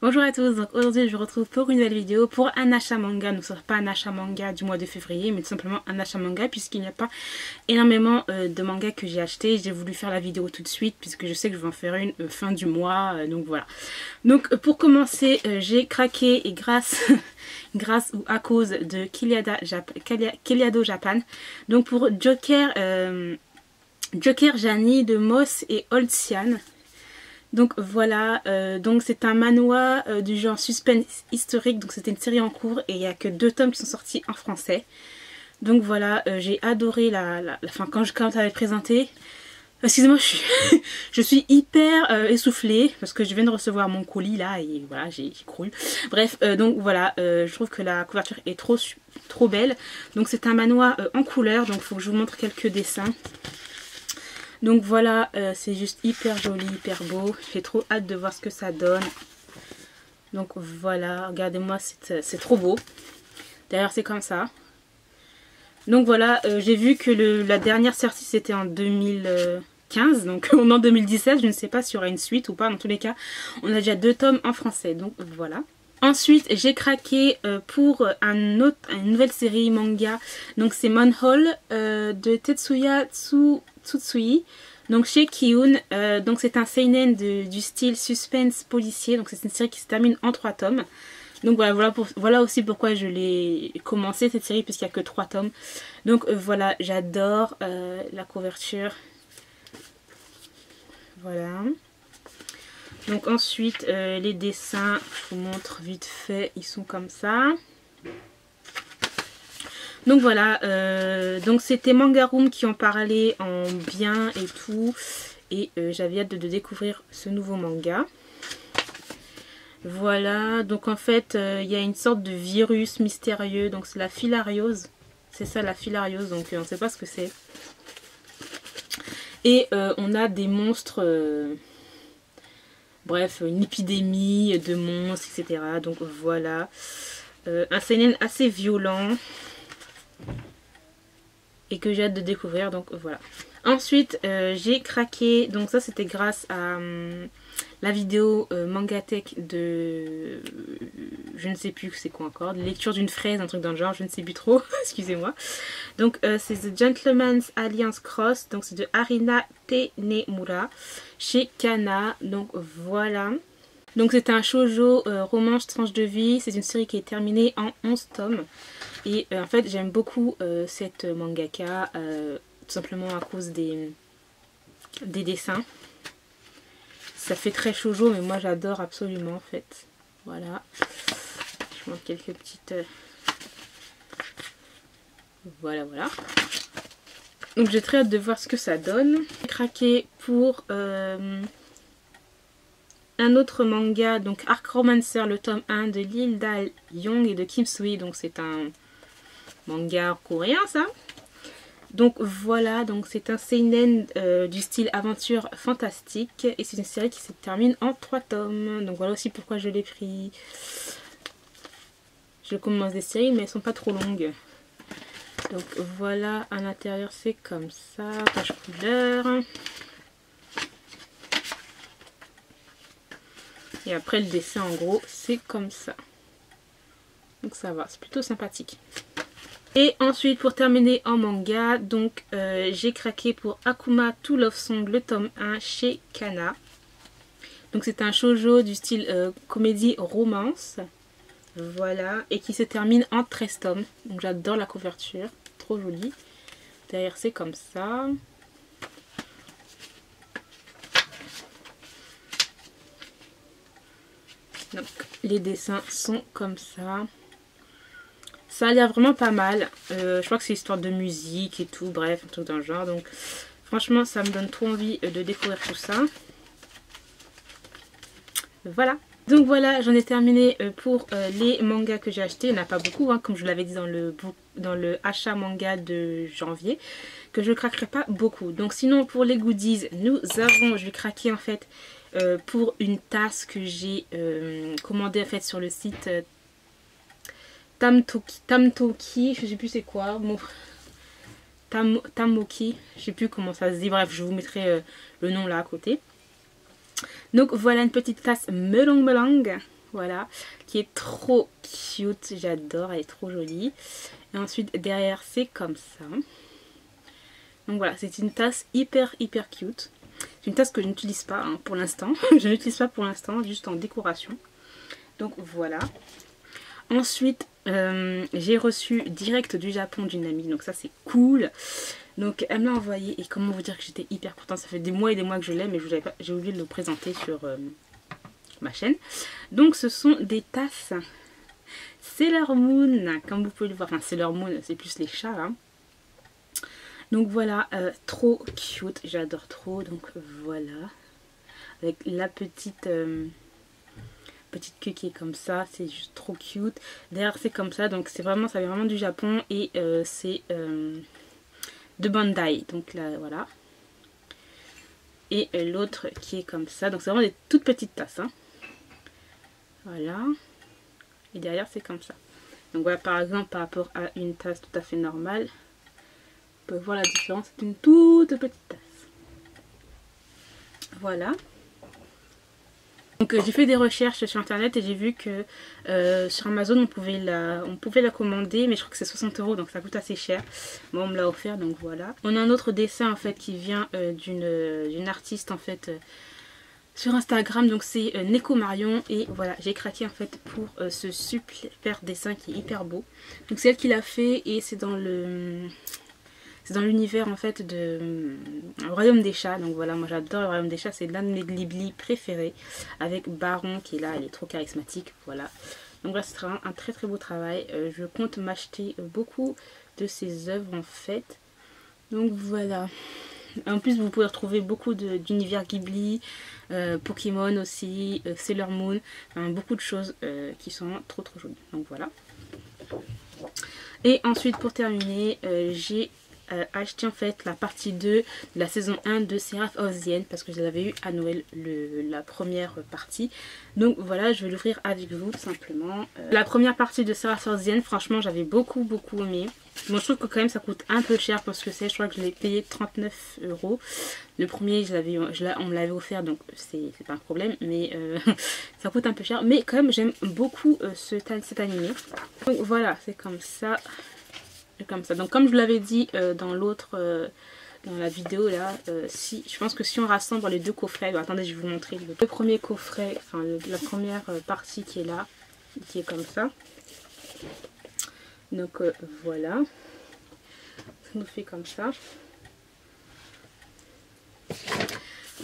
Bonjour à tous, donc aujourd'hui je vous retrouve pour une nouvelle vidéo pour un achat manga, donc ce sera pas un achat manga du mois de février mais tout simplement un achat manga puisqu'il n'y a pas énormément euh, de mangas que j'ai acheté, j'ai voulu faire la vidéo tout de suite puisque je sais que je vais en faire une euh, fin du mois, euh, donc voilà. Donc pour commencer j'ai craqué et grâce, grâce ou à cause de Kiliado Japan, donc pour Joker, Joker Jani de Moss et Old Sian, donc voilà, euh, donc c'est un manoir euh, du genre suspense historique, donc c'était une série en cours et il n'y a que deux tomes qui sont sortis en français. Donc voilà, euh, j'ai adoré la, la, fin quand je quand avais présenté. Excusez-moi, je suis, je suis hyper essoufflée parce que je viens de recevoir mon colis là et voilà, j'ai cru. Bref, donc voilà, je trouve que la couverture est trop, trop belle. Donc c'est un manoir en couleur, donc il faut que je vous montre quelques dessins. Donc voilà, euh, c'est juste hyper joli, hyper beau. J'ai trop hâte de voir ce que ça donne. Donc voilà, regardez-moi, c'est trop beau. D'ailleurs, c'est comme ça. Donc voilà, euh, j'ai vu que la dernière sortie c'était en 2015, donc on est en 2017, je ne sais pas s'il y aura une suite ou pas, dans tous les cas, on a déjà deux tomes en français, donc voilà. Ensuite, j'ai craqué euh, pour une nouvelle série manga, donc c'est Monhole de Tetsuya Tsu Tsutsui. Donc chez Kiun, euh, donc c'est un seinen du style suspense policier. Donc c'est une série qui se termine en trois tomes. Donc voilà, voilà, aussi pourquoi je l'ai commencé cette série puisqu'il n'y a que trois tomes. Donc euh, voilà, j'adore euh, la couverture. Voilà. Donc ensuite, les dessins, je vous montre vite fait, ils sont comme ça. Donc voilà, euh, donc c'était Mangaroom qui en parlait en bien et tout. Et euh, j'avais hâte de, découvrir ce nouveau manga. Voilà, donc en fait, euh, il y a une sorte de virus mystérieux. Donc c'est la filariose. C'est ça la filariose, donc on ne sait pas ce que c'est. Et on a des monstres... bref, une épidémie de monstres, etc. Donc voilà. un seinen assez violent et que j'ai hâte de découvrir donc voilà. Ensuite euh, j'ai craqué donc ça c'était grâce à hum, la vidéo euh, Mangatech de je ne sais plus c'est quoi encore lecture d'une fraise un truc dans le genre je ne sais plus trop excusez-moi. Donc euh, c'est The Gentleman's Alliance Cross donc c'est de Arina Tenemura chez Kana donc voilà donc c'est un shoujo romance tranche de vie c'est une série qui est terminée en 11 tomes et euh, en fait j'aime beaucoup euh, cette mangaka euh, tout simplement à cause des, des dessins. Ça fait très shoujo mais moi j'adore absolument en fait. Voilà. Je montre quelques petites... Voilà voilà. Donc j'ai très hâte de voir ce que ça donne. J'ai craqué pour un autre manga, donc Arc Romancer, le tome 1 de Lilda Young et de Kim Sui. Donc c'est un manga coréen ça. Donc voilà, donc c'est un seinen euh, du style aventure fantastique et c'est une série qui se termine en 3 tomes. Donc voilà aussi pourquoi je l'ai pris. Je commence des séries mais elles sont pas trop longues. Donc voilà, à l'intérieur c'est comme ça, page couleur. Et après le dessin en gros c'est comme ça. Donc ça va, c'est plutôt sympathique. Et ensuite pour terminer en manga, donc euh, j'ai craqué pour Akuma To Love Song le tome 1 chez Kana. Donc c'est un shoujo du style euh, comédie romance. Voilà, et qui se termine en 13 tomes. Donc j'adore la couverture, trop jolie. Derrière c'est comme ça. Donc les dessins sont comme ça. Ça a l'air vraiment pas mal. Euh, je crois que c'est histoire de musique et tout, bref, un truc dans le genre. Donc franchement, ça me donne trop envie euh, de découvrir tout ça. Voilà. Donc voilà, j'en ai terminé euh, pour les mangas que j'ai achetés. Il n'y en a pas beaucoup, hein, comme je l'avais dit dans le, dans le achat manga de janvier, que je ne craquerai pas beaucoup. Donc sinon, pour les goodies, nous avons, je vais craquer en fait pour une tasse que j'ai commandée en fait sur le site Tamtoki, Tamtoki, je sais plus c'est quoi, Tam, Tamoki, je sais plus comment ça se dit, bref je vous mettrai euh, le nom là à côté. Donc voilà une petite tasse melong melong, Voilà, qui est trop cute, j'adore, elle est trop jolie. Et ensuite derrière c'est comme ça. Donc voilà, c'est une tasse hyper hyper cute. C'est une tasse que je n'utilise pas hein, pour l'instant. je n'utilise pas pour l'instant, juste en décoration. Donc voilà. Ensuite, euh, j'ai reçu direct du Japon d'une amie, donc ça c'est cool. Donc elle me l'a envoyé et comment vous dire que j'étais hyper contente? Ça fait des mois et des mois que je l'ai, mais j'ai oublié de le présenter sur euh, ma chaîne. Donc ce sont des tasses Sailor Moon, comme vous pouvez le voir. Enfin Sailor Moon, c'est plus les chats là. Donc voilà, euh, trop cute, j'adore trop. Donc voilà, avec la petite petite queue qui est comme ça, c'est juste trop cute. Derrière c'est comme ça, donc c'est vraiment, ça vient vraiment du Japon et euh, c'est euh, de Bandai. Donc là voilà. Et euh, l'autre qui est comme ça, donc c'est vraiment des toutes petites tasses. Hein. Voilà. Et derrière c'est comme ça. Donc voilà par exemple par rapport à une tasse tout à fait normale, voir la différence, c'est une toute petite tasse. Voilà. Donc euh, j'ai fait des recherches sur internet et j'ai vu que euh, sur Amazon on pouvait, la, on pouvait la commander mais je crois que c'est 60 euros donc ça coûte assez cher. Bon on me l'a offert donc voilà. On a un autre dessin en fait qui vient euh, d'une artiste en fait sur Instagram donc c'est Neko Marion et voilà j'ai craqué en fait pour ce super dessin qui est hyper beau. Donc c'est elle qui l'a fait et c'est dans le c'est dans l'univers en fait de euh, Royaume des chats. Donc voilà, moi j'adore le Royaume des chats. C'est l'un de mes Ghibli préférés. Avec Baron qui est là, elle est trop charismatique. Voilà. Donc voilà, c'est un, très très beau travail. Euh, je compte m'acheter euh, beaucoup de ses œuvres en fait. Donc voilà. En plus, vous pouvez retrouver beaucoup d'univers Ghibli, Pokémon aussi, Sailor Moon, beaucoup de choses qui sont trop trop jolies. Donc voilà. Et ensuite, pour terminer, j'ai euh, acheté en fait la partie 2 de la saison 1 de Seraph of the parce que je l'avais eu à Noël le, la première partie. Donc voilà, je vais l'ouvrir avec vous tout simplement. Euh, la première partie de Seraph of the franchement j'avais beaucoup beaucoup aimé. Bon je trouve que quand même ça coûte un peu cher parce que c'est, je crois que je l'ai payé 39 euros. Le premier je l'avais, on me l'avait offert donc c'est pas un problème mais euh, ça coûte un peu cher. Mais quand même j'aime beaucoup ce, cet animé. Donc voilà c'est comme ça comme ça. Donc comme je l'avais dit euh, dans l'autre, euh, dans la vidéo là, euh, si je pense que si on rassemble les deux coffrets, attendez je vais vous montrer le premier coffret, enfin la première partie qui est là, qui est comme ça. Donc voilà, ça nous fait comme ça.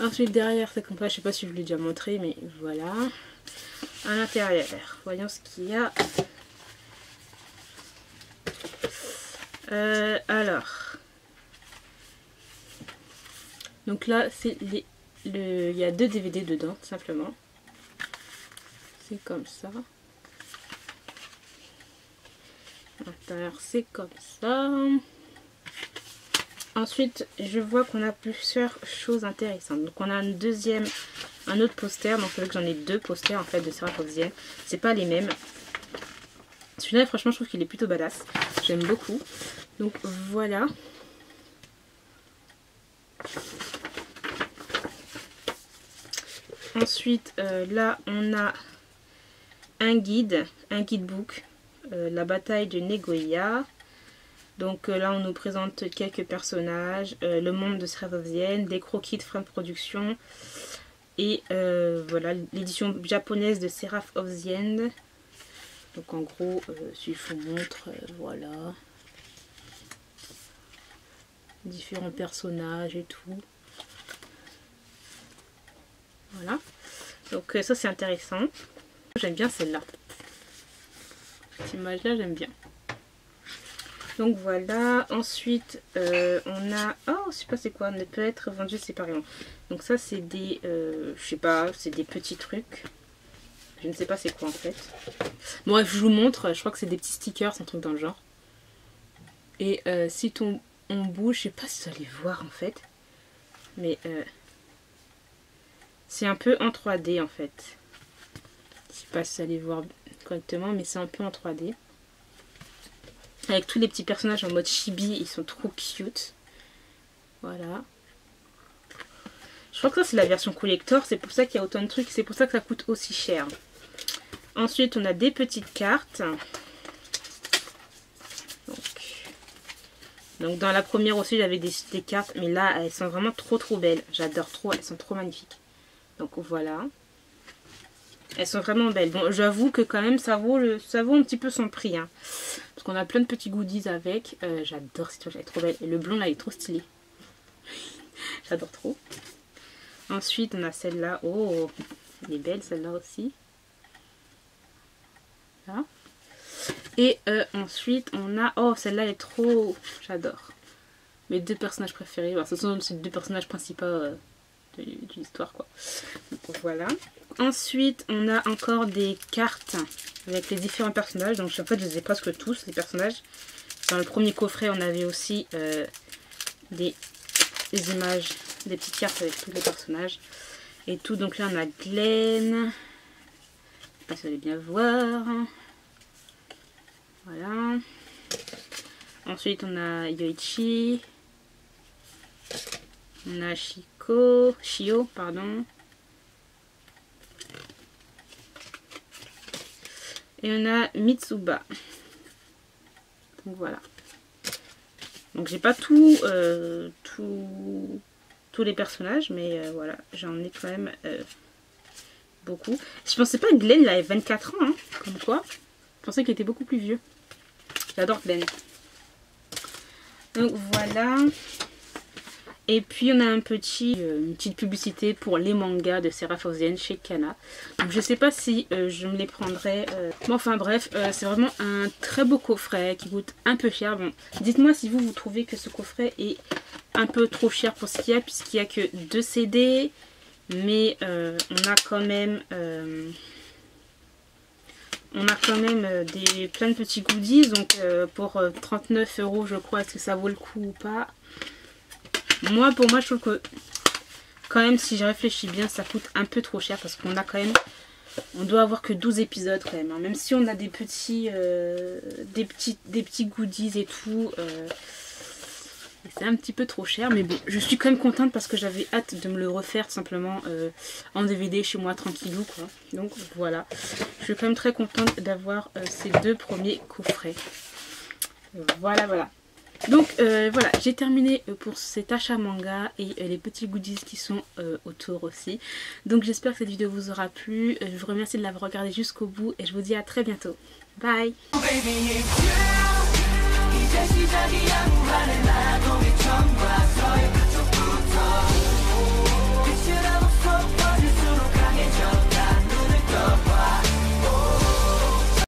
Ensuite derrière c'est comme ça, je sais pas si je vous l'ai déjà montré mais voilà. À l'intérieur, voyons ce qu'il y a. Euh, alors. Donc là, c'est les, le, il y a deux DVD dedans, simplement. C'est comme ça. Alors, c'est comme ça. Ensuite, je vois qu'on a plusieurs choses intéressantes. Donc, on a un deuxième, un autre poster. Donc, que j'en ai deux posters en fait de Sarah C'est pas les mêmes. Franchement, je trouve qu'il est plutôt badass. J'aime beaucoup. Donc voilà. Ensuite, euh, là, on a un guide, un guidebook, euh, la bataille de Negoya. Donc euh, là, on nous présente quelques personnages, le monde de Sravozienne, des croquis de Frame Production et voilà l'édition japonaise de Seraph of the End. Donc en gros, si je vous montre, voilà différents personnages et tout. Voilà. Donc euh, ça c'est intéressant. J'aime bien celle-là. Cette image là j'aime bien. Donc voilà, ensuite euh, on a, oh je sais pas c'est quoi, ne peut être vendu séparément. Donc ça c'est des, euh, je sais pas, c'est des petits trucs. Je ne sais pas c'est quoi en fait. Bon bref, je vous montre, je crois que c'est des petits stickers, un truc dans le genre. Et si ton on bouge. Je sais pas si vous allez voir en fait. Mais euh, c'est un peu en 3D en fait. Je sais pas si vous allez voir correctement, mais c'est un peu en 3D. Avec tous les petits personnages en mode chibi, ils sont trop cute. Voilà. Je crois que ça c'est la version collector, c'est pour ça qu'il y a autant de trucs, c'est pour ça que ça coûte aussi cher. Ensuite, on a des petites cartes. Donc, dans la première aussi, j'avais des, cartes. Mais là, elles sont vraiment trop trop belles. J'adore trop. Elles sont trop magnifiques. Donc voilà. Elles sont vraiment belles. Bon, j'avoue que quand même, ça vaut, le, ça vaut un petit peu son prix. Hein. Parce qu'on a plein de petits goodies avec. Euh, j'adore cette toile, elle est trop belle. Et le blond, là, il est trop stylé. J'adore trop. Ensuite, on a celle-là. Oh, elle est belle, celle-là aussi. Et euh, ensuite, on a... Oh, celle-là est trop... J'adore. Mes deux personnages préférés. ce sont ces deux personnages principaux euh, de, l'histoire, quoi. Donc, voilà. Ensuite, on a encore des cartes avec les différents personnages. Donc, en fait, je les ai presque tous, les personnages. Dans le premier coffret, on avait aussi euh, des, des, images, des petites cartes avec tous les personnages. Et tout. Donc là, on a Glenn. Sais pas si bien voir. Voilà. Ensuite, on a Yoichi. On a Shiko. Shio, pardon. Et on a Mitsuba. Donc voilà. Donc j'ai pas tout, euh, tous les personnages, mais euh, voilà, j'en ai quand même euh, beaucoup. Je pensais pas que Glenn il avait 24 ans, hein, comme quoi. Je pensais qu'il était beaucoup plus vieux. J'adore Glenn. Donc voilà. Et puis on a un petit, euh, une petite publicité pour les mangas de Seraph chez Kana. Donc je sais pas si euh, je me les prendrai. Euh. enfin bref, c'est vraiment un très beau coffret qui coûte un peu cher. Bon, dites-moi si vous, vous trouvez que ce coffret est un peu trop cher pour ce qu'il y a, puisqu'il n'y a que deux CD. Mais on a quand même on a quand même des, plein de petits goodies. Donc pour 39 euros, je crois, est-ce que ça vaut le coup ou pas? Moi, pour moi, je trouve que quand même, si je réfléchis bien, ça coûte un peu trop cher parce qu'on a quand même... On doit avoir que 12 épisodes quand même. Hein. Même si on a des petits, euh, des petits, des petits goodies et tout. Euh, c'est un petit peu trop cher. Mais bon, je suis quand même contente parce que j'avais hâte de me le refaire simplement euh, en DVD chez moi tranquillou. Quoi. Donc voilà. Je suis quand même très contente d'avoir ces deux premiers coffrets. Voilà, voilà. Donc euh, voilà, j'ai terminé euh, pour cet achat manga et euh, les petits goodies qui sont autour aussi. Donc j'espère que cette vidéo vous aura plu. je vous remercie de l'avoir regardé jusqu'au bout et je vous dis à très bientôt. Bye 이제 시작이야 무한의 나도.